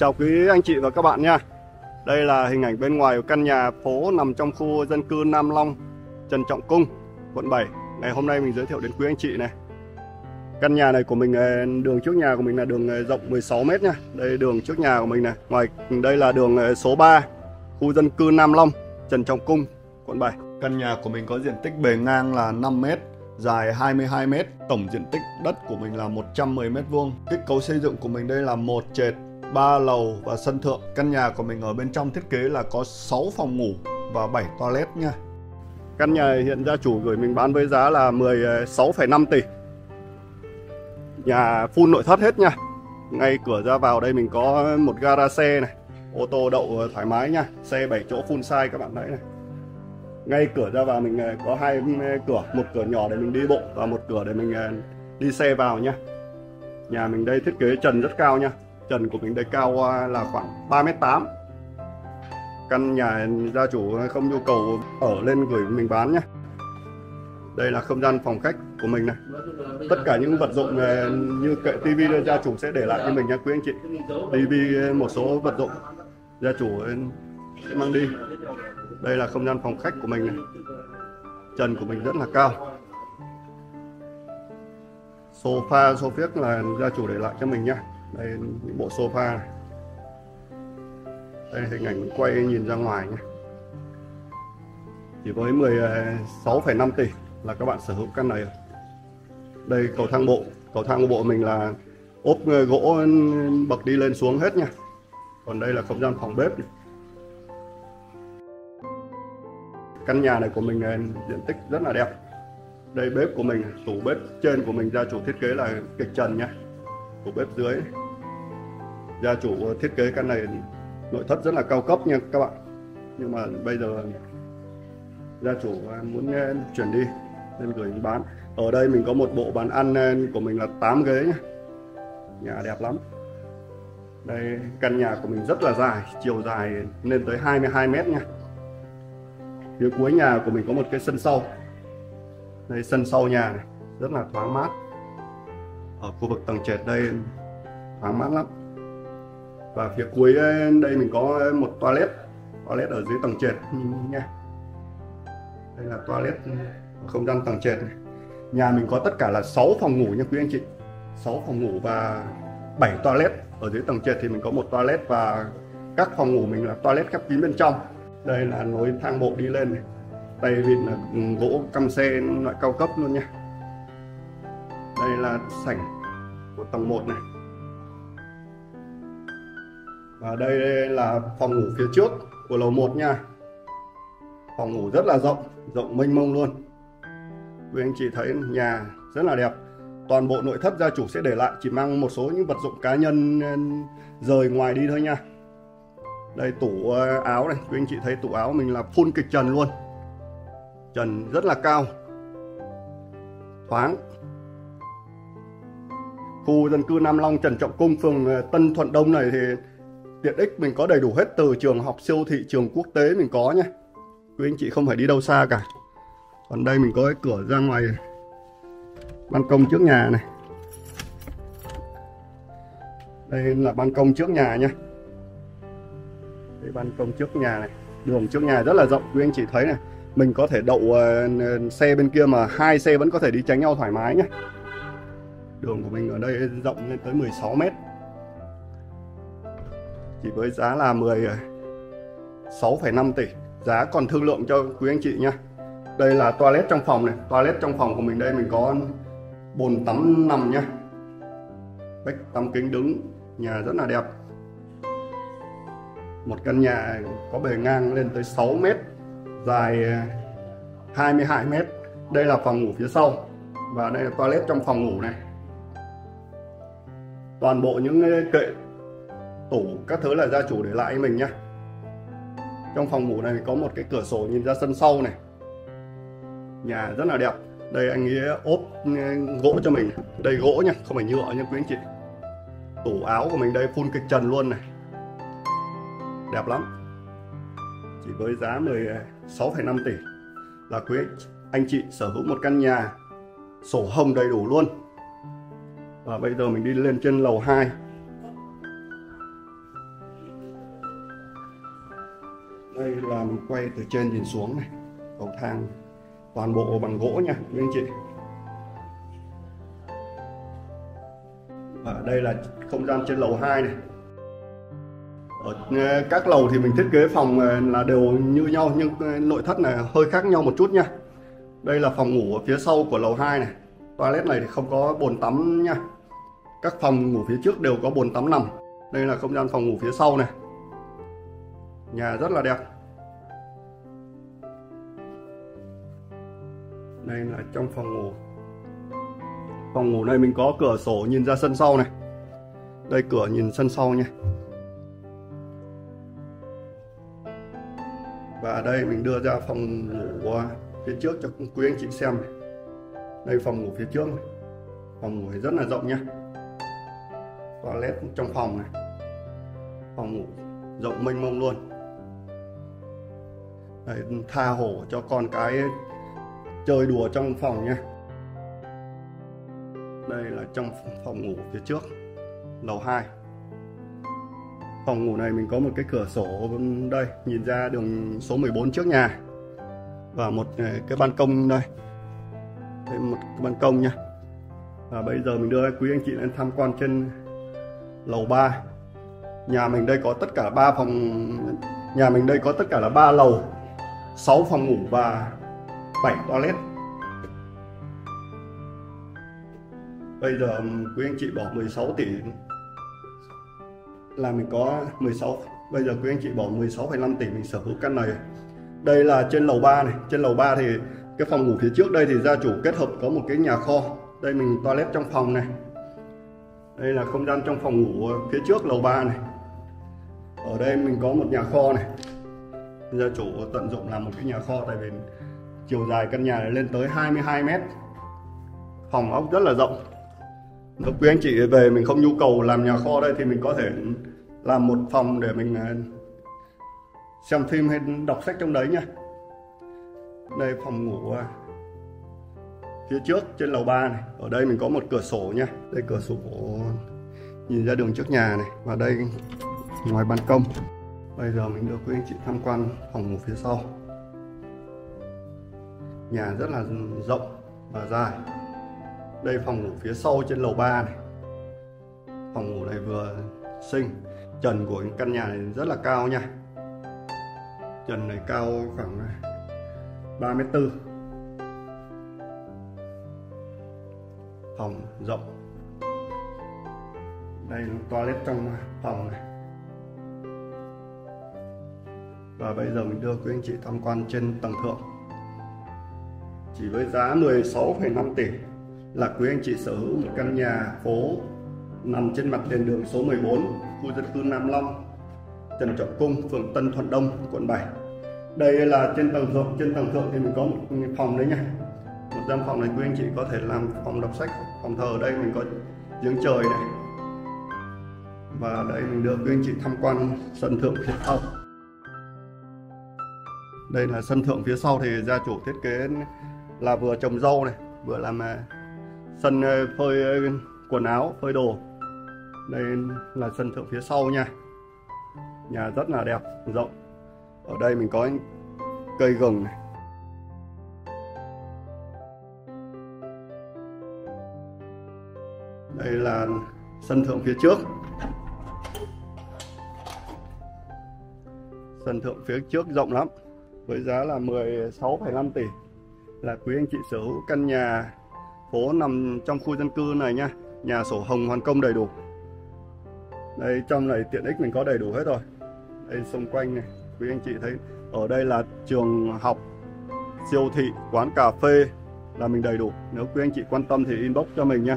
chào quý anh chị và các bạn nha. Đây là hình ảnh bên ngoài của căn nhà phố nằm trong khu dân cư Nam Long, Trần Trọng Cung, quận 7 Ngày hôm nay mình giới thiệu đến quý anh chị này. Căn nhà này của mình, ờ, đường trước nhà của mình là đường ờ, rộng 16m nha. Đây đường trước nhà của mình này. Ngoài đây là đường ờ, số 3, khu dân cư Nam Long, Trần Trọng Cung, quận 7 Căn nhà của mình có diện tích bề ngang là 5m dài 22m, tổng diện tích đất của mình là 110m2. Kết cấu xây dựng của mình đây là một trệt, 3 lầu và sân thượng. Căn nhà của mình ở bên trong thiết kế là có 6 phòng ngủ và 7 toilet nha. Căn nhà hiện gia chủ gửi mình bán với giá là 16,5 tỷ. Nhà full nội thất hết nha. Ngay cửa ra vào đây mình có một gara xe này, ô tô đậu thoải mái nha, xe 7 chỗ full size các bạn thấy này ngay cửa ra vào mình ờ, có hai ừ, cửa một cửa nhỏ để mình đi bộ và một cửa để mình ờ, đi xe vào nha. nhà mình đây thiết kế trần rất cao nha trần của mình đây, cao à, là khoảng 3m8 căn nhà gia chủ không nhu cầu ở lên gửi mình bán nhé. Đây là không gian phòng khách của mình này. Tất cả những vật dụng à, như kệ tivi gia chủ sẽ để lại cho mình nha quý anh chị. Tivi à, một số vật dụng gia chủ sẽ mang đi. Đây là không gian phòng khách của mình này. Trần của mình rất là cao. Sofa sofa là gia chủ để lại cho mình nha đây những bộ sofa này. Đây hình ảnh quay nhìn ra ngoài nhé. Chỉ với 16,5 ờ, tỷ là các bạn sở hữu căn này đây cầu thang bộ. Cầu thang của bộ mình là ốp ờ, gỗ ờ, bậc đi lên xuống hết nha còn đây là không gian phòng bếp này. căn nhà này của mình diện tích rất là đẹp. Đây bếp của mình tủ bếp trên của mình gia chủ thiết kế là kịch trần nhá. Tủ bếp dưới gia chủ thiết kế căn này nội thất rất là cao cấp nha các bạn. Nhưng mà bây giờ gia chủ muốn chuyển đi, nên gửi bán. Ở đây mình có một bộ bàn ăn của mình là 8 ghế nhá. Nhà đẹp lắm. Đây, căn nhà của mình rất là dài, chiều dài lên tới 22 mét nha phía cuối nhà của mình có một cái sân sau. Đây, sân sau nhà này, rất là thoáng mát. Ở khu vực tầng trệt đây, thoáng mát lắm và phía cuối ờ, đây mình có ờ, một toilet. Toilet ở dưới tầng trệt nha. Đây là toilet ừ, không gian tầng trệt này. nhà mình có tất cả là 6 phòng ngủ nha quý anh chị. 6 phòng ngủ và 7 toilet. Ở dưới tầng trệt thì mình có một toilet và các phòng ngủ mình là toilet khép kín bên trong. Đây là nối thang bộ đi lên này. Tay vịt là ừ, gỗ căm xe loại cao cấp luôn nha. Đây là sảnh của tầng 1 này và đây là phòng ngủ phía trước của lầu 1 nha. Phòng ngủ rất là rộng rộng mênh mông luôn. Quý anh chị thấy nhà rất là đẹp. Toàn bộ nội thất gia chủ sẽ để lại, chỉ mang một số những vật dụng cá nhân rời ngoài đi thôi nha. Đây tủ ờ, áo này, quý anh chị thấy tủ áo mình là full kịch trần luôn. Trần rất là cao. Thoáng. Khu dân cư Nam Long Trần Trọng Cung, phường ờ, Tân Thuận Đông này thì tiện ích mình có đầy đủ hết từ trường học siêu thị trường quốc tế mình có nhé. Quý anh chị không phải đi đâu xa cả. Còn đây mình có cái cửa ra ngoài ban công trước nhà này. Đây là ban công trước nhà nhé. Đây ban công trước nhà này đường trước nhà rất là rộng quý anh chị thấy này. Mình có thể đậu uh, xe bên kia mà hai xe vẫn có thể đi tránh nhau thoải mái nhé. Đường của mình ở đây rộng lên tới 16 mét chỉ với giá là 16,5 ờ, tỷ. Giá còn thương lượng cho quý anh chị nhé đây là toilet trong phòng này. Toilet trong phòng của mình đây mình có bồn tắm nằm nhá. Bách tắm kính đứng. Nhà rất là đẹp. Một căn nhà có bề ngang lên tới 6 mét dài ờ, 22 mét. Đây là phòng ngủ phía sau và đây là toilet trong phòng ngủ này. Toàn bộ những ờ, kệ tủ các thứ là gia chủ để lại mình nhá. Trong phòng ngủ này có một cái cửa sổ nhìn ra sân sau này. Nhà rất là đẹp. Đây anh ấy ốp ừ, gỗ cho mình. Đây gỗ nha không phải nhựa nha quý anh chị. Tủ áo của mình đây phun kịch trần luôn này. Đẹp lắm. Chỉ với giá 16,5 tỷ là quý anh chị sở hữu một căn nhà sổ hồng đầy đủ luôn. Và bây giờ mình đi lên trên lầu 2 đây là mình quay từ trên nhìn xuống này. Cầu thang toàn bộ bằng gỗ nha, quý anh chị. Và đây là không gian trên lầu 2 này. Ở ờ, các lầu thì mình thiết kế phòng ờ, là đều như nhau, nhưng ờ, nội thất là hơi khác nhau một chút nha. Đây là phòng ngủ ở phía sau của lầu 2 này. Toilet này thì không có bồn tắm nha. Các phòng ngủ phía trước đều có bồn tắm nằm. Đây là không gian phòng ngủ phía sau này nhà rất là đẹp. Đây là trong phòng ngủ. Phòng ngủ này mình có cửa sổ nhìn ra sân sau này. Đây cửa nhìn sân sau nha. Và đây mình đưa ra phòng ngủ phía trước cho quý anh chị xem này. đây phòng ngủ phía trước này. phòng ngủ rất là rộng nha. Toilet trong phòng này. Phòng ngủ rộng mênh mông luôn. Đấy, tha hồ cho con cái chơi đùa trong phòng nha đây là trong phòng ngủ phía trước lầu 2 phòng ngủ này mình có một cái cửa sổ đây nhìn ra đường số 14 trước nhà. Và một ờ, cái ban công đây. Đây một cái ban công nha và bây giờ mình đưa quý anh chị lên tham quan trên lầu 3 nhà mình đây có tất cả 3 phòng nhà mình đây có tất cả là 3 lầu. 6 phòng ngủ và 7 toilet. Bây giờ quý anh chị bỏ 16 tỷ. Là mình có 16 bây giờ quý anh chị bỏ 16,5 tỷ mình sở hữu căn này. Đây là trên lầu 3 này. Trên lầu 3 thì cái phòng ngủ phía trước đây thì gia chủ kết hợp có một cái nhà kho. Đây mình toilet trong phòng này. Đây là không gian trong phòng ngủ phía trước lầu 3 này. Ở đây mình có một nhà kho này gia chủ tận dụng làm một cái nhà kho tại vì chiều dài căn nhà này lên tới 22 mét. Phòng ốc rất là rộng. Nếu quý anh chị về mình không nhu cầu làm nhà kho đây thì mình có thể làm một phòng để mình à, xem phim hay đọc sách trong đấy nha. Đây phòng ngủ à, phía trước trên lầu 3 này. Ở đây mình có một cửa sổ nha. Đây cửa sổ nhìn ra đường trước nhà này. Và đây ngoài ban công bây giờ mình đưa quý anh chị tham quan phòng ngủ phía sau. Nhà rất là rộng và dài. Đây phòng ngủ phía sau trên lầu 3 này. Phòng ngủ này vừa xinh. Trần của căn nhà này rất là cao nha. Trần này cao khoảng à, 3 mét tư. Phòng rộng. Đây là toilet trong à, phòng này. Và bây giờ mình đưa quý anh chị tham quan trên tầng thượng. Chỉ với giá 16,5 tỷ là quý anh chị sở hữu một căn nhà phố nằm trên mặt tiền đường số 14 khu dân cư Nam Long Trần Trọng Cung phường Tân Thuận Đông quận 7 đây là trên tầng thượng trên tầng thượng thì mình có một phòng đấy nha. Một gian phòng này quý anh chị có thể làm phòng đọc sách phòng thờ ở đây mình có giếng trời này. Và đây mình đưa quý anh chị tham quan sân thượng phía sau đây là sân thượng phía sau thì gia chủ thiết kế là vừa trồng rau này, vừa làm à, sân à, phơi à, quần áo, phơi đồ. Đây là sân thượng phía sau nha. Nhà rất là đẹp, rộng. Ở đây mình có cây gừng này. Đây là sân thượng phía trước. Sân thượng phía trước rộng lắm với giá là 16,5 tỷ. Là quý anh chị sở hữu căn nhà phố nằm trong khu dân cư này nha. Nhà sổ hồng hoàn công đầy đủ. Đây trong này tiện ích mình có đầy đủ hết rồi. Đây xung quanh này quý anh chị thấy ở đây là trường học siêu thị quán cà phê là mình đầy đủ. Nếu quý anh chị quan tâm thì inbox cho mình nha.